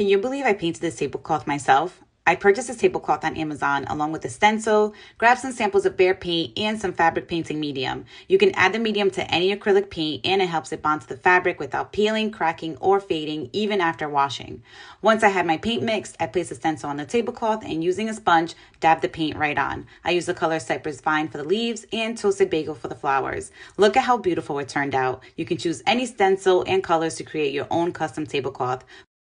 Can you believe I painted this tablecloth myself? I purchased this tablecloth on Amazon along with a stencil, grabbed some samples of Behr paint, and some fabric painting medium. You can add the medium to any acrylic paint and it helps it bond to the fabric without peeling, cracking, or fading even after washing. Once I had my paint mixed, I placed the stencil on the tablecloth and using a sponge, dabbed the paint right on. I used the color Cypress Vine for the leaves and Toasted Bagel for the flowers. Look at how beautiful it turned out. You can choose any stencil and colors to create your own custom tablecloth.